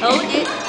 Hold it.